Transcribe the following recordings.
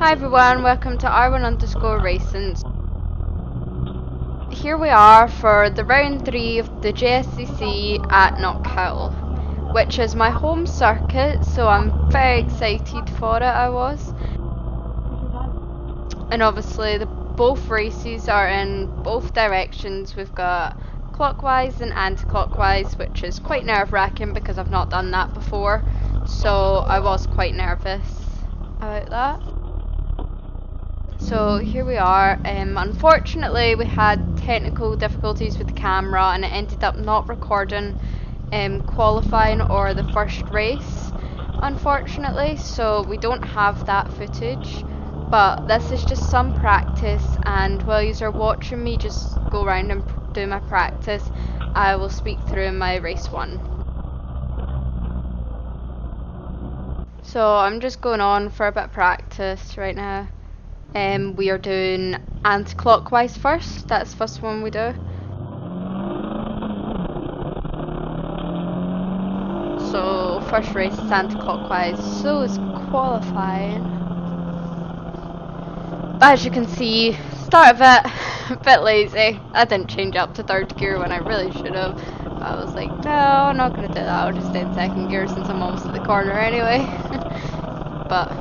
Hi everyone, welcome to Arwen underscore racing. Here we are for the round 3 of the JSCC at Knockhill, which is my home circuit, so I'm very excited for it I was. And obviously the both races are in both directions. We've got clockwise and anti-clockwise, which is quite nerve-wracking because I've not done that before. So I was quite nervous about that. So here we are. Um, unfortunately, we had technical difficulties with the camera, and it ended up not recording um, qualifying or the first race. Unfortunately, so we don't have that footage. But this is just some practice, and while you are watching me just go around and do my practice, I will speak through my race one. So I'm just going on for a bit of practice right now. Um, we are doing anti-clockwise first, that's the first one we do. So first race is anti-clockwise, so is qualifying. But As you can see, start of it, a bit lazy. I didn't change up to third gear when I really should have. I was like, no, I'm not going to do that. I'll just stay in second gear since I'm almost at the corner anyway. but,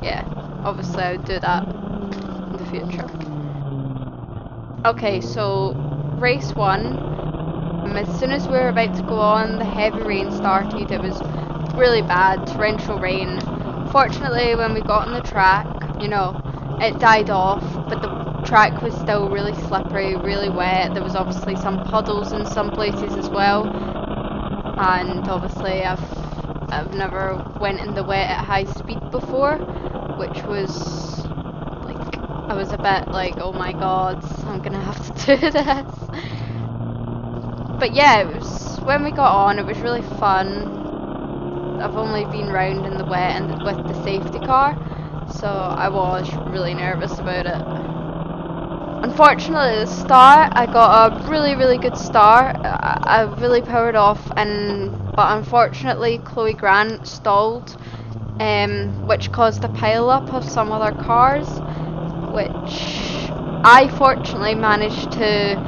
yeah, obviously I would do that Okay, so race one. Um, as soon as we were about to go on, the heavy rain started. It was really bad, torrential rain. Fortunately, when we got on the track, you know, it died off, but the track was still really slippery, really wet. There was obviously some puddles in some places as well. And obviously I've I've never went in the wet at high speed before, which was I was a bit like, oh my god, I'm gonna have to do this. But yeah, it was when we got on, it was really fun. I've only been round in the wet and with the safety car, so I was really nervous about it. Unfortunately, the start, I got a really, really good start. I, I really powered off, and but unfortunately, Chloe Grant stalled, um, which caused a pile-up of some other cars, which I fortunately managed to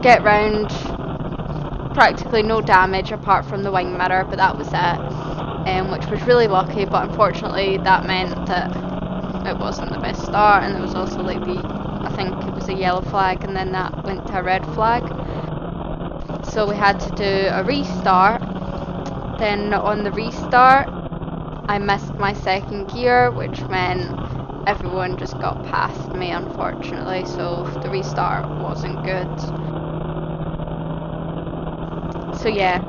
get round practically no damage apart from the wing mirror, but that was it, um, which was really lucky, but unfortunately that meant that it wasn't the best start, and there was also like the I think it was a yellow flag and then that went to a red flag. So we had to do a restart. Then on the restart, I missed my second gear, which meant everyone just got past me unfortunately, so the restart wasn't good. So yeah.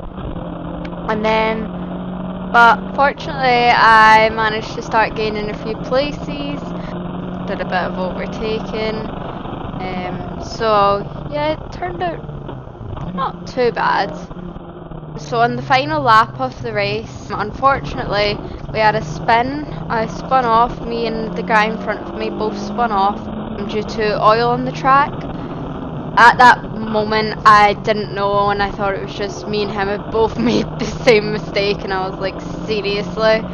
And then, but fortunately I managed to start gaining a few places did a bit of overtaking. Um, so yeah, it turned out not too bad. So on the final lap of the race, unfortunately, we had a spin. I spun off, me and the guy in front of me both spun off due to oil on the track. At that moment, I didn't know and I thought it was just me and him had both made the same mistake and I was like, seriously?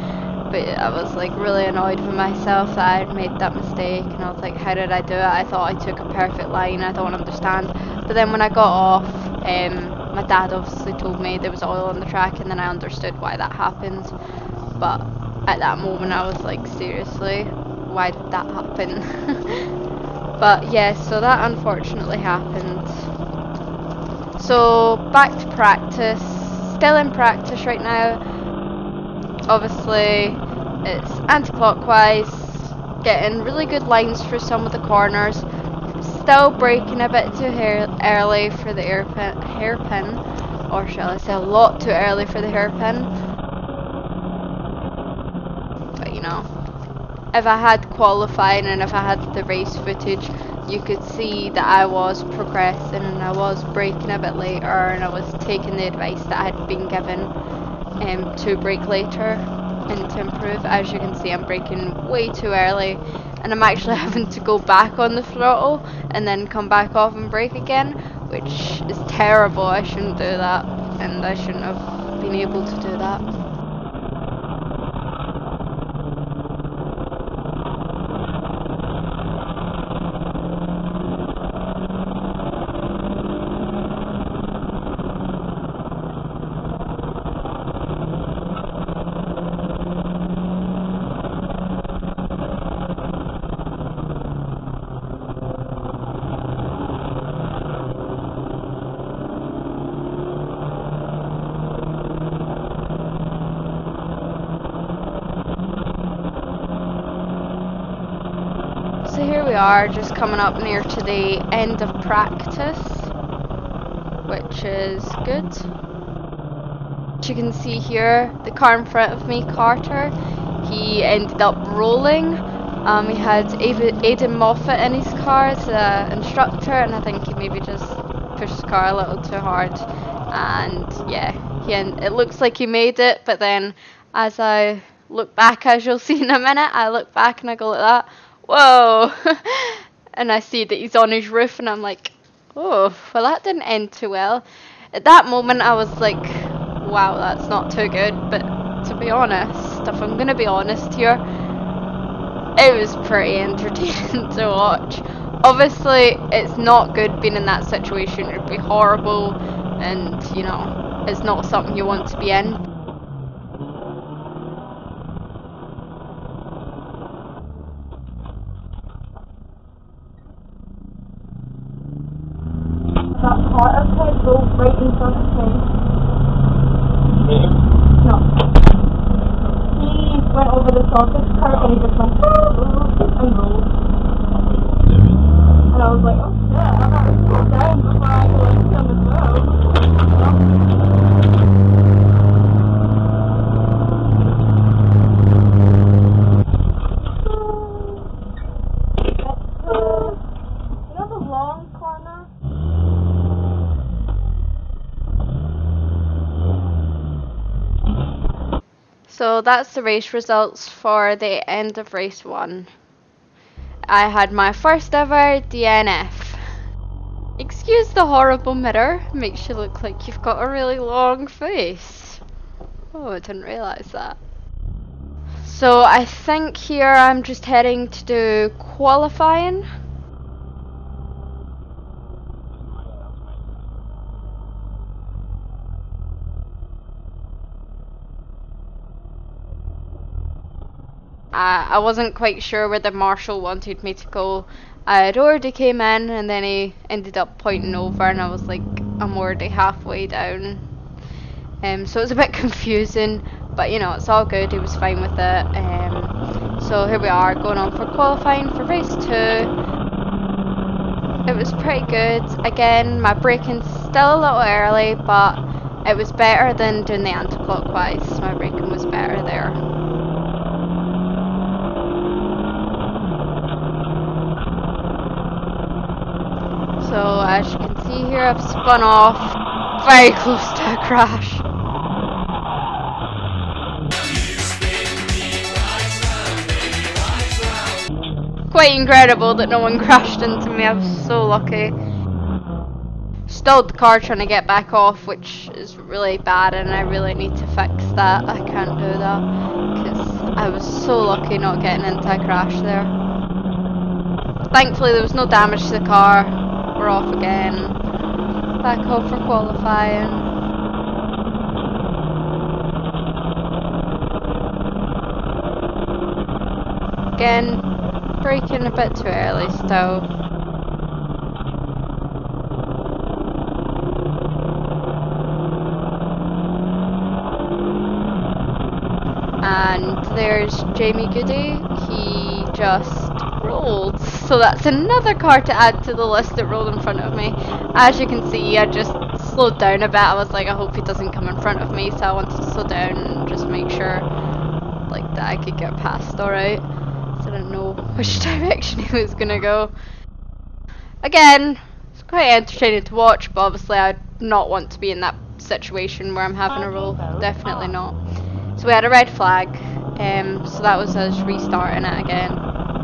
but I was like really annoyed with myself that I had made that mistake and I was like how did I do it I thought I took a perfect line I don't understand but then when I got off um, my dad obviously told me there was oil on the track and then I understood why that happened. But at that moment I was like seriously why did that happen? But yeah so that unfortunately happened. So back to practice still in practice right now. Obviously it's anti-clockwise, getting really good lines for some of the corners, still braking a bit too early for the hairpin, hairpin, or shall I say a lot too early for the hairpin. But you know, if I had qualifying and if I had the race footage, you could see that I was progressing and I was braking a bit later and I was taking the advice that I had been given um, to brake later and to improve. As you can see I'm braking way too early and I'm actually having to go back on the throttle and then come back off and brake again which is terrible. I shouldn't do that and I shouldn't have been able to do that. are just coming up near to the end of practice, which is good. As you can see here, the car in front of me, Carter, he ended up rolling. Um, he had Aiden Moffat in his car as an instructor, and I think he maybe just pushed the car a little too hard. And yeah, he it looks like he made it, but then as I look back, as you'll see in a minute, I look back and I go like that whoa. and I see that he's on his roof and I'm like, oh, well that didn't end too well. At that moment I was like, wow, that's not too good. But to be honest, if I'm going to be honest here, it was pretty entertaining to watch. Obviously, it's not good being in that situation. It would be horrible and, you know, it's not something you want to be in. part of head rolled right in front of him. Him? No. He went over the top of his car and he just went and rolled. And I was like, oh shit, I gotta slow down before I go into him as well. So that's the race results for the end of race one. I had my first ever DNF. Excuse the horrible mirror, makes you look like you've got a really long face. Oh, I didn't realise that. So I think here I'm just heading to do qualifying. I wasn't quite sure where the marshal wanted me to go. I had already came in and then he ended up pointing over and I was like, I'm already halfway down. Um, so it was a bit confusing, but you know, it's all good, he was fine with it. Um, so here we are, going on for qualifying for race 2. It was pretty good. Again, my braking's still a little early, but it was better than doing the anti-clockwise. My braking was better there. So as you can see here, I've spun off very close to a crash. Quite incredible that no one crashed into me, I was so lucky. Stalled the car trying to get back off, which is really bad and I really need to fix that. I can't do that, because I was so lucky not getting into a crash there. Thankfully there was no damage to the car, off again. Back home for qualifying. Again, braking a bit too early still. And there's Jamie Goody. He just rolled. So that's another car to add to the list that rolled in front of me. As you can see, I just slowed down a bit. I was like, I hope he doesn't come in front of me, so I wanted to slow down and just make sure like that I could get past alright. So I didn't know which direction he was gonna go. Again, it's quite entertaining to watch, but obviously I'd not want to be in that situation where I'm having a roll. Definitely not. So we had a red flag, um, so that was us restarting it again.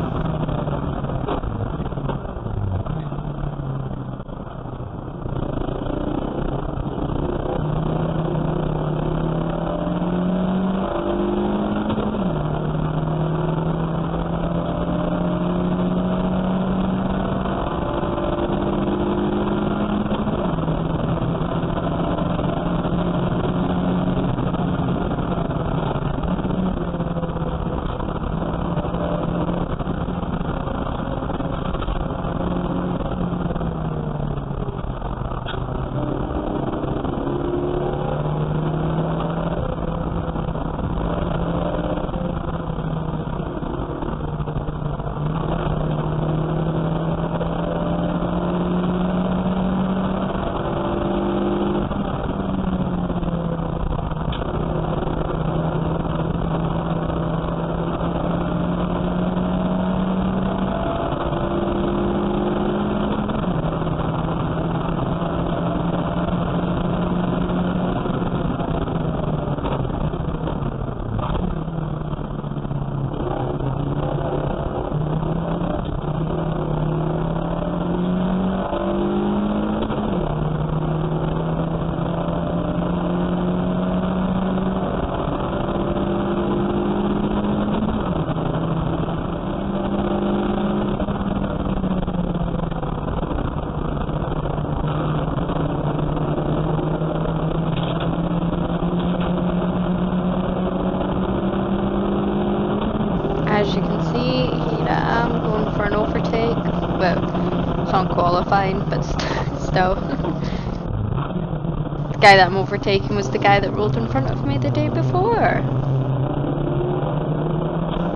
Guy that I'm overtaking was the guy that rolled in front of me the day before.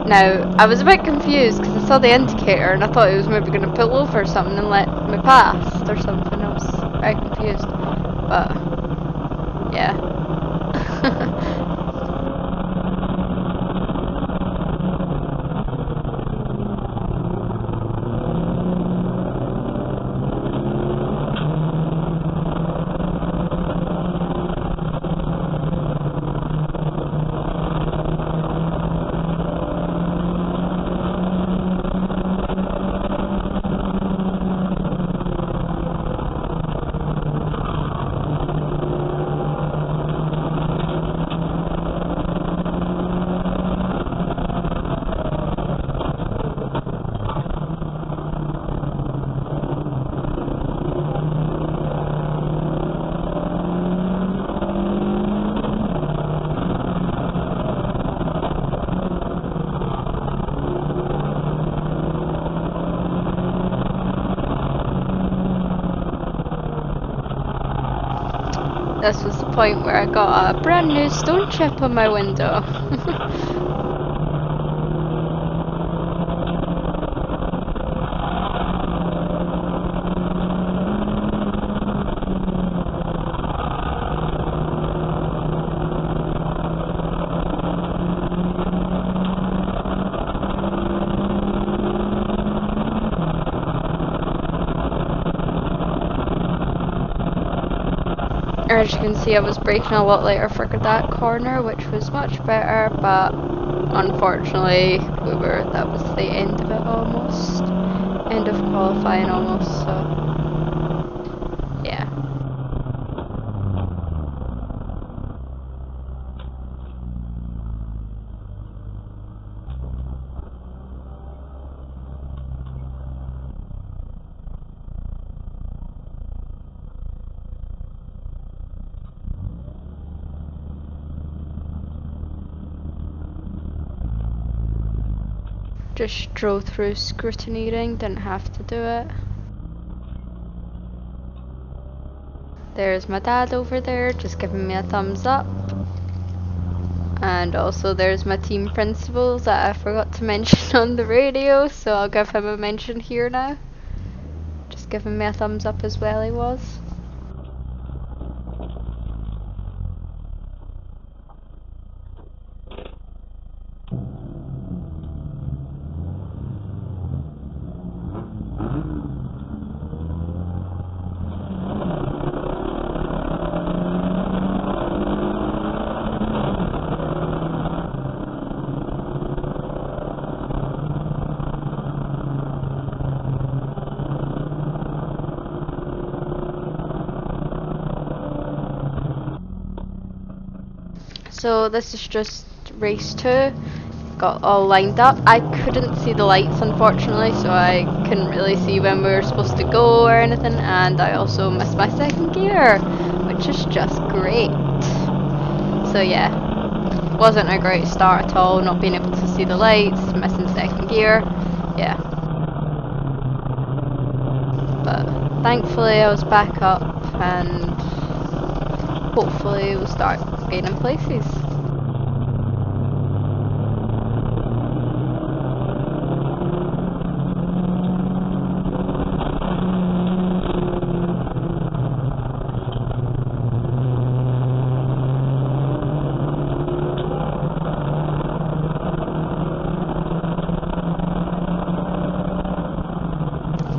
Now, I was a bit confused because I saw the indicator and I thought he was maybe going to pull over or something and let me pass or something. I was very confused. But, yeah. This was the point where I got a brand new stone chip on my window. As you can see, I was braking a lot later for that corner, which was much better, but unfortunately, we were that was the end of it almost, end of qualifying almost. So, yeah. Just drove through scrutineering, didn't have to do it. There's my dad over there, just giving me a thumbs up. And also there's my team principals that I forgot to mention on the radio, so I'll give him a mention here now. Just giving me a thumbs up as well he was. So this is just race two. Got all lined up. I couldn't see the lights unfortunately, so I couldn't really see when we were supposed to go or anything. And I also missed my second gear, which is just great. So yeah, wasn't a great start at all. Not being able to see the lights, missing second gear. Yeah. But thankfully I was back up and hopefully we'll start places.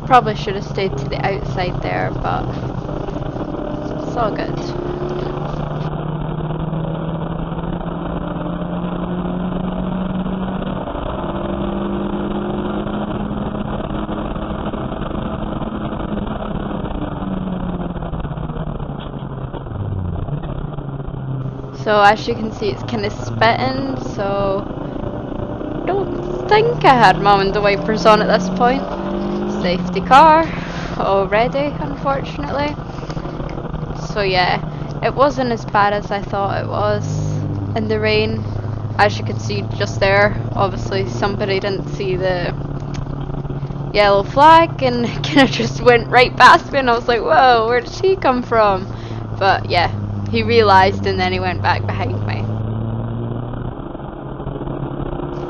Probably should have stayed to the outside there, but it's all good. So as you can see it's kind of spitting so I don't think I had mom and the wipers on at this point. Safety car already unfortunately. So yeah, it wasn't as bad as I thought it was in the rain. As you can see just there, obviously somebody didn't see the yellow flag and kind of just went right past me and I was like, whoa, where did she come from? But yeah, he realised and then he went back behind me.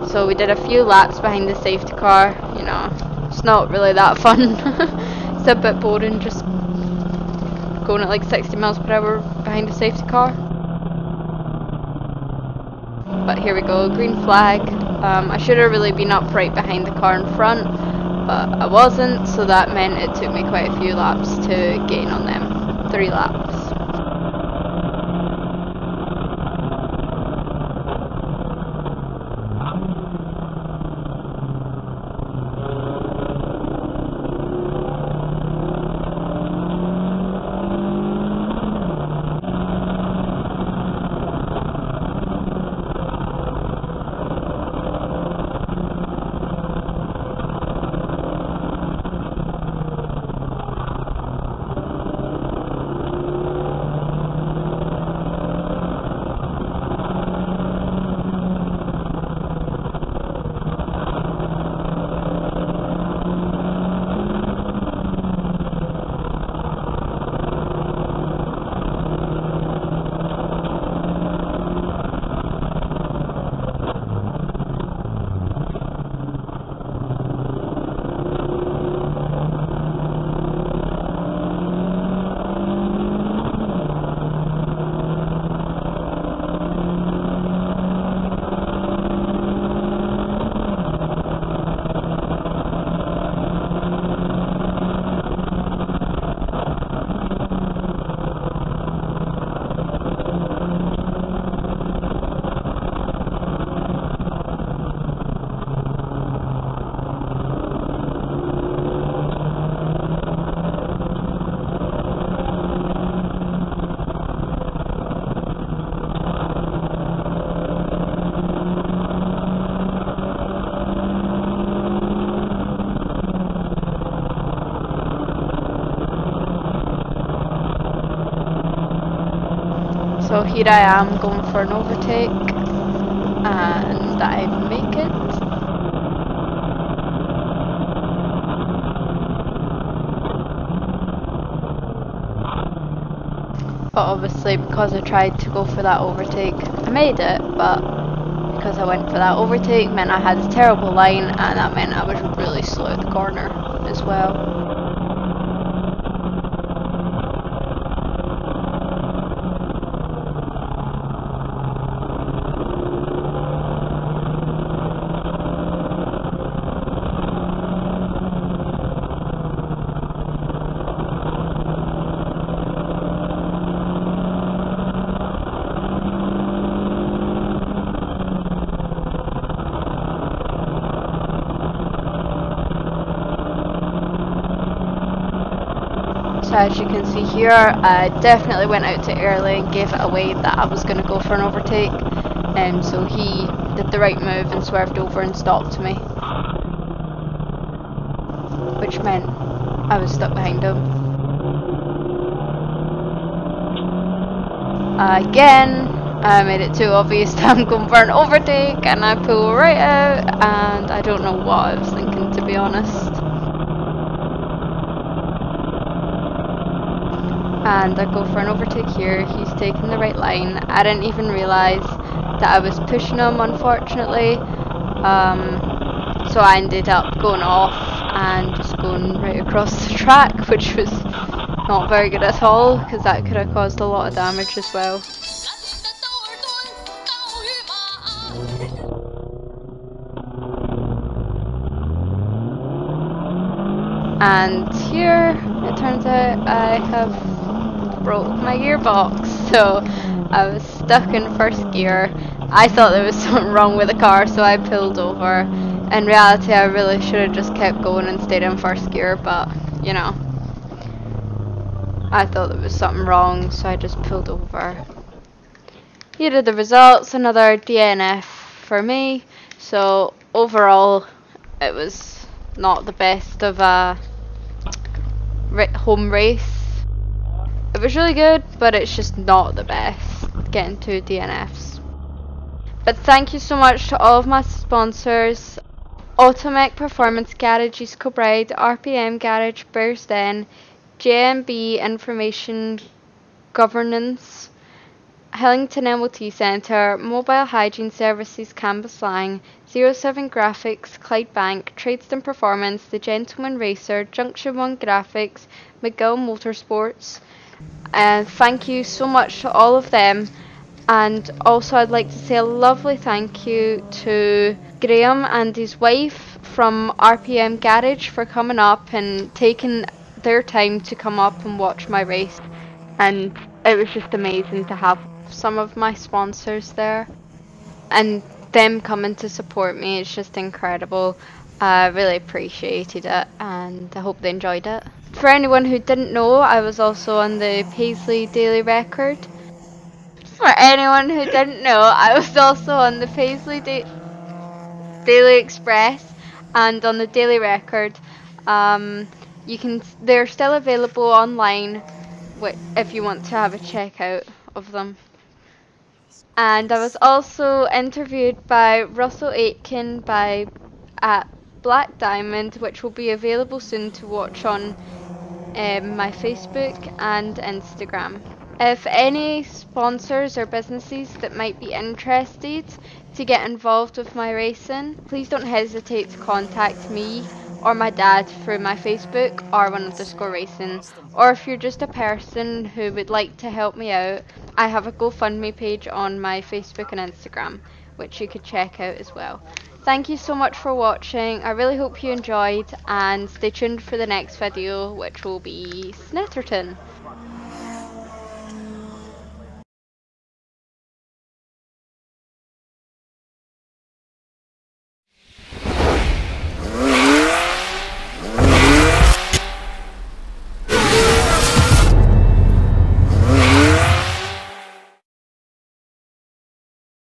So we did a few laps behind the safety car, you know, it's not really that fun. it's a bit boring just going at like 60 miles per hour behind a safety car. But here we go, green flag. Um, I should have really been up right behind the car in front, but I wasn't, so that meant it took me quite a few laps to gain on them. Three laps. Here I am going for an overtake and I make it. But obviously because I tried to go for that overtake, I made it, but because I went for that overtake meant I had a terrible line and that meant I was really slow at the corner as well. So as you can see here, I definitely went out too early and gave it away that I was going to go for an overtake. Um, so he did the right move and swerved over and stopped me. Which meant I was stuck behind him. Again, I made it too obvious that I'm going for an overtake and I pull right out and I don't know what I was thinking to be honest. And I go for an overtake here. He's taking the right line. I didn't even realise that I was pushing him, unfortunately. Um, so I ended up going off and just going right across the track, which was not very good at all because that could have caused a lot of damage as well. And here, it turns out I have broke my gearbox, so I was stuck in first gear. I thought there was something wrong with the car, so I pulled over. In reality, I really should have just kept going and stayed in first gear, but, you know. I thought there was something wrong, so I just pulled over. Here are the results, another DNF for me. So, overall, it was not the best of a home race. It was really good, but it's just not the best getting two DNFs. But thank you so much to all of my sponsors. Automek Performance Garage East Kilbride, RPM Garage Bearsden, JMB Information Governance, Hillington MOT Centre, Mobile Hygiene Services Canvas Cambuslang, Zero Seven Graphics, Clydebank, Tradeston Performance, The Gentleman Racer, Junction 1 Graphics, McGill Motorsports. And thank you so much to all of them. And also, I'd like to say a lovely thank you to Graham and his wife from RPM Garage for coming up and taking their time to come up and watch my race. And it was just amazing to have some of my sponsors there and them coming to support me. It's just incredible. I really appreciated it and I hope they enjoyed it. For anyone who didn't know, I was also on the Paisley Daily Record. For anyone who didn't know, I was also on the Paisley da Daily Express and on the Daily Record. Um, you can they're still available online if you want to have a check out of them. And I was also interviewed by Russell Aitken by at Black Diamond, which will be available soon to watch on um, my Facebook and Instagram. If any sponsors or businesses that might be interested to get involved with my racing, please don't hesitate to contact me or my dad through my Facebook Arwen underscore racing. Or if you're just a person who would like to help me out, I have a GoFundMe page on my Facebook and Instagram, which you could check out as well. Thank you so much for watching. I really hope you enjoyed and stay tuned for the next video, which will be Snetterton.